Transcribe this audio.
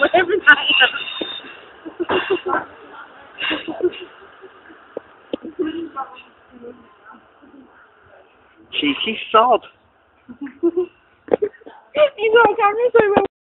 whatever that Cheeky sod. He's on camera so well.